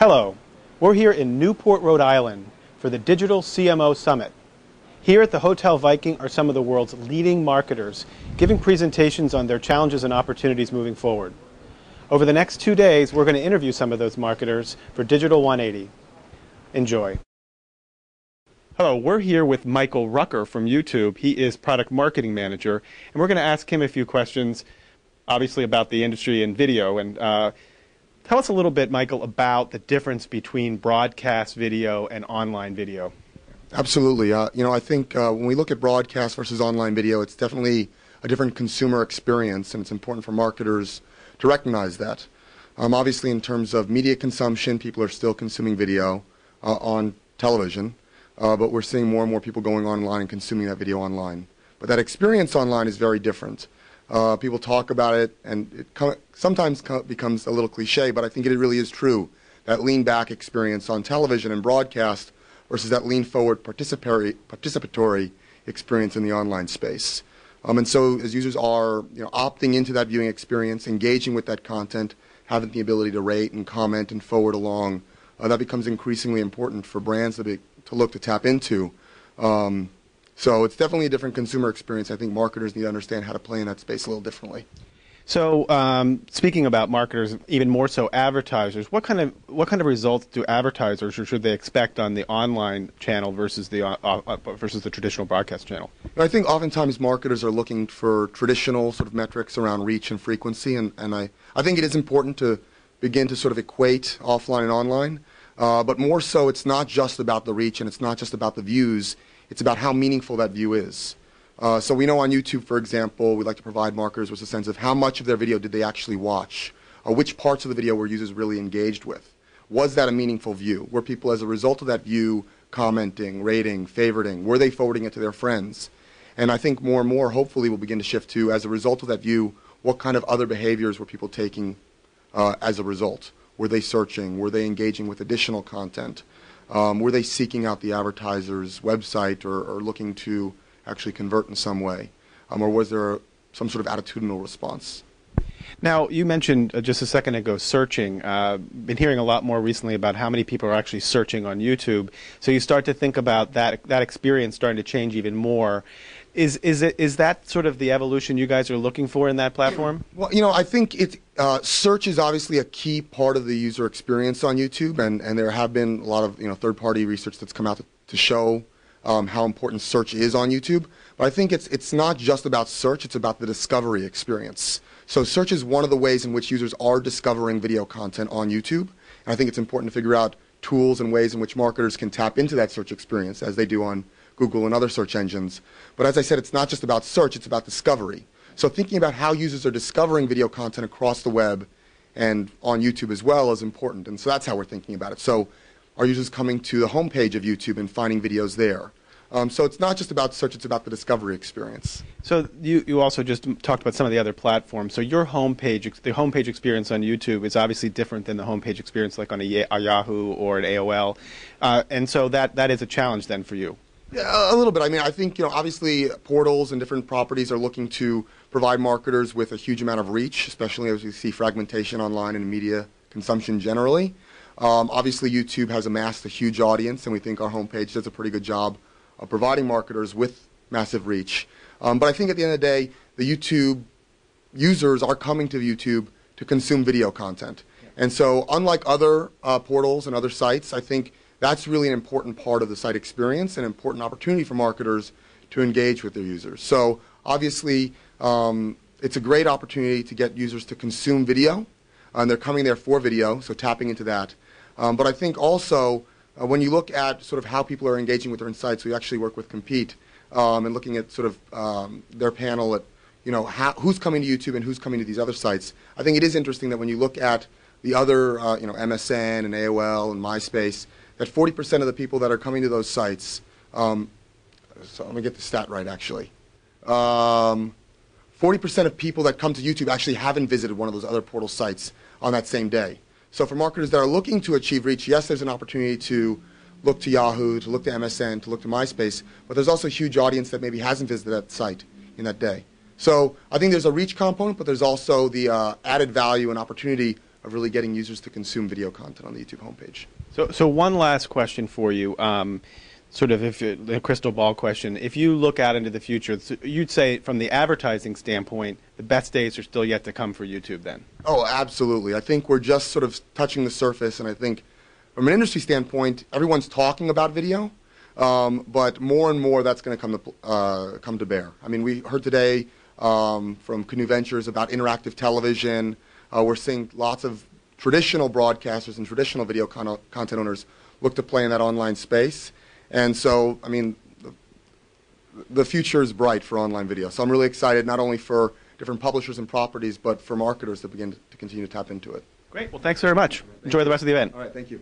Hello, we're here in Newport, Rhode Island for the Digital CMO Summit. Here at the Hotel Viking are some of the world's leading marketers giving presentations on their challenges and opportunities moving forward. Over the next two days, we're going to interview some of those marketers for Digital 180. Enjoy. Hello, we're here with Michael Rucker from YouTube. He is product marketing manager, and we're going to ask him a few questions, obviously about the industry and video. And uh, tell us a little bit, Michael, about the difference between broadcast video and online video. Absolutely. Uh, you know, I think uh, when we look at broadcast versus online video, it's definitely a different consumer experience, and it's important for marketers to recognize that. Um, obviously, in terms of media consumption, people are still consuming video uh, on television, uh, but we're seeing more and more people going online and consuming that video online. But that experience online is very different. Uh, people talk about it, and it co- sometimes co- becomes a little cliche, but I think it really is true. That lean back experience on television and broadcast versus that lean forward participatory, participatory experience in the online space. Um, and so as users are you know, opting into that viewing experience, engaging with that content, having the ability to rate and comment and forward along, uh, that becomes increasingly important for brands to, be, to look to tap into. Um, so it's definitely a different consumer experience. I think marketers need to understand how to play in that space a little differently. So, um, speaking about marketers, even more so advertisers, what kind of what kind of results do advertisers or should they expect on the online channel versus the uh, uh, versus the traditional broadcast channel? I think oftentimes marketers are looking for traditional sort of metrics around reach and frequency, and, and I, I think it is important to begin to sort of equate offline and online. Uh, but more so, it's not just about the reach and it's not just about the views. It's about how meaningful that view is. Uh, so we know on YouTube, for example, we like to provide markers with a sense of how much of their video did they actually watch, or which parts of the video were users really engaged with. Was that a meaningful view? Were people, as a result of that view, commenting, rating, favoriting? Were they forwarding it to their friends? And I think more and more, hopefully, we'll begin to shift to, as a result of that view, what kind of other behaviors were people taking uh, as a result? Were they searching? Were they engaging with additional content? Um, were they seeking out the advertiser's website or, or looking to actually convert in some way? Um, or was there some sort of attitudinal response? Now, you mentioned uh, just a second ago searching. Uh, been hearing a lot more recently about how many people are actually searching on YouTube. So you start to think about that that experience starting to change even more. Is is it is that sort of the evolution you guys are looking for in that platform? Well, you know, I think it uh, search is obviously a key part of the user experience on YouTube, and, and there have been a lot of you know third party research that's come out to, to show um, how important search is on YouTube. But I think it's, it's not just about search, it's about the discovery experience. So search is one of the ways in which users are discovering video content on YouTube. And I think it's important to figure out tools and ways in which marketers can tap into that search experience as they do on Google and other search engines. But as I said, it's not just about search, it's about discovery. So thinking about how users are discovering video content across the web and on YouTube as well is important. And so that's how we're thinking about it. So are users coming to the homepage of YouTube and finding videos there? Um, so it's not just about search, it's about the discovery experience. So you, you also just talked about some of the other platforms. So your homepage, the homepage experience on YouTube is obviously different than the homepage experience like on a, a Yahoo or an AOL. Uh, and so that, that is a challenge then for you. Yeah, a little bit. I mean, I think, you know, obviously portals and different properties are looking to provide marketers with a huge amount of reach, especially as we see fragmentation online and media consumption generally. Um, obviously, YouTube has amassed a huge audience, and we think our homepage does a pretty good job of providing marketers with massive reach. Um, but I think at the end of the day, the YouTube users are coming to YouTube to consume video content. And so, unlike other uh, portals and other sites, I think that's really an important part of the site experience, and an important opportunity for marketers to engage with their users. So, obviously, um, it's a great opportunity to get users to consume video, and they're coming there for video, so tapping into that. Um, but I think also uh, when you look at sort of how people are engaging with their insights, we actually work with Compete um, and looking at sort of um, their panel at you know how, who's coming to YouTube and who's coming to these other sites. I think it is interesting that when you look at the other uh, you know MSN and AOL and MySpace, that 40% of the people that are coming to those sites. Um, so let me get the stat right actually. 40% um, of people that come to YouTube actually haven't visited one of those other portal sites on that same day. So for marketers that are looking to achieve reach, yes, there's an opportunity to look to Yahoo, to look to MSN, to look to MySpace, but there's also a huge audience that maybe hasn't visited that site in that day. So I think there's a reach component, but there's also the uh, added value and opportunity of really getting users to consume video content on the YouTube homepage. So, so one last question for you. Um, sort of if it, the crystal ball question. If you look out into the future, you'd say from the advertising standpoint, the best days are still yet to come for YouTube. Then. Oh, absolutely. I think we're just sort of touching the surface, and I think from an industry standpoint, everyone's talking about video, um, but more and more that's going to come to uh, come to bear. I mean, we heard today um, from Canoe Ventures about interactive television. Uh, we're seeing lots of traditional broadcasters and traditional video con- content owners look to play in that online space. And so, I mean, the, the future is bright for online video. So I'm really excited not only for different publishers and properties, but for marketers to begin to continue to tap into it. Great. Well, thanks very much. Enjoy the rest of the event. All right, thank you.